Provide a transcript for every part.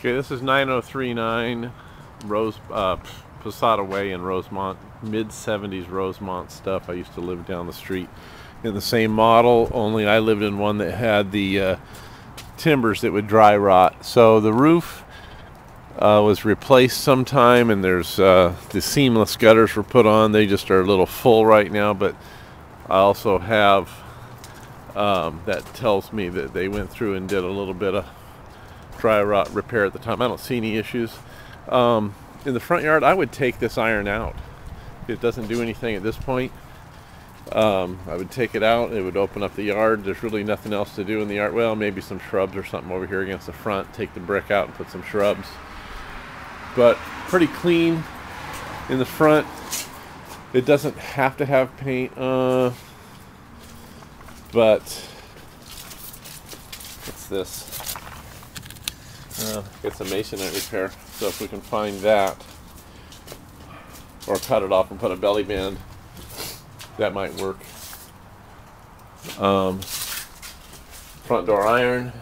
Okay, this is 9039 Rose uh, Posada Way in Rosemont, mid 70s Rosemont stuff. I used to live down the street in the same model, only I lived in one that had the uh, timbers that would dry rot. So the roof uh, was replaced sometime, and there's uh, the seamless gutters were put on. They just are a little full right now, but I also have um, that tells me that they went through and did a little bit of dry rot repair at the time. I don't see any issues. Um, in the front yard, I would take this iron out. It doesn't do anything at this point, um, I would take it out. It would open up the yard. There's really nothing else to do in the yard. Well, maybe some shrubs or something over here against the front. Take the brick out and put some shrubs. But pretty clean in the front. It doesn't have to have paint. Uh, but what's this? Uh, it's a masonite repair. So if we can find that, or cut it off and put a belly band, that might work. Um, front door iron.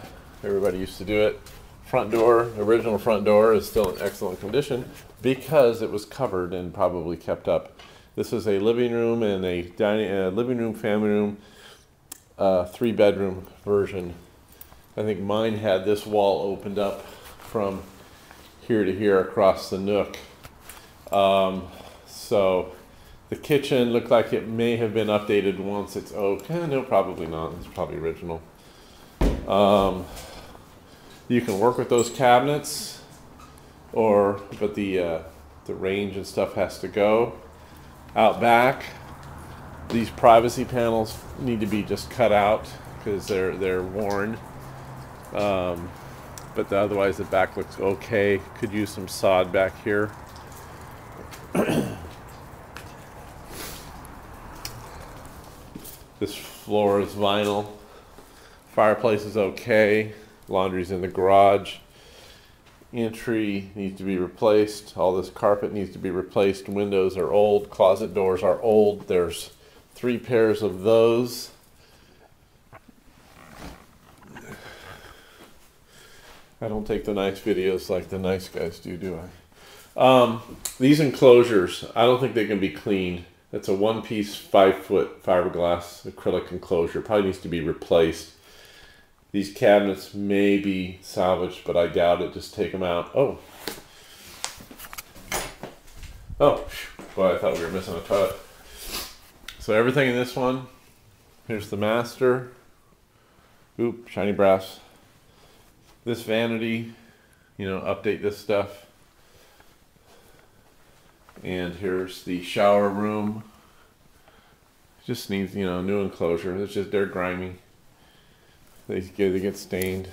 Everybody used to do it. Front door, original front door, is still in excellent condition because it was covered and probably kept up. This is a living room and a dining, uh, living room, family room, uh, three bedroom version. I think mine had this wall opened up from here to here across the nook. Um, so the kitchen looked like it may have been updated once it's oak. Eh, no, probably not. It's probably original. Um, you can work with those cabinets, or but the uh, the range and stuff has to go. Out back, these privacy panels need to be just cut out because they're they're worn. Um, but the, otherwise the back looks okay. Could use some sod back here. this floor is vinyl. Fireplace is okay. Laundry's in the garage. Entry needs to be replaced. All this carpet needs to be replaced. Windows are old. Closet doors are old. There's three pairs of those. I don't take the nice videos like the nice guys do, do I? Um, these enclosures, I don't think they can be cleaned. It's a one piece, five foot fiberglass acrylic enclosure. Probably needs to be replaced. These cabinets may be salvaged, but I doubt it. Just take them out. Oh. Oh, boy, I thought we were missing a toilet. So everything in this one, here's the master. Oop, shiny brass. This vanity, you know, update this stuff. And here's the shower room. Just needs, you know, new enclosure. It's just, they're grimy. They get, they get stained.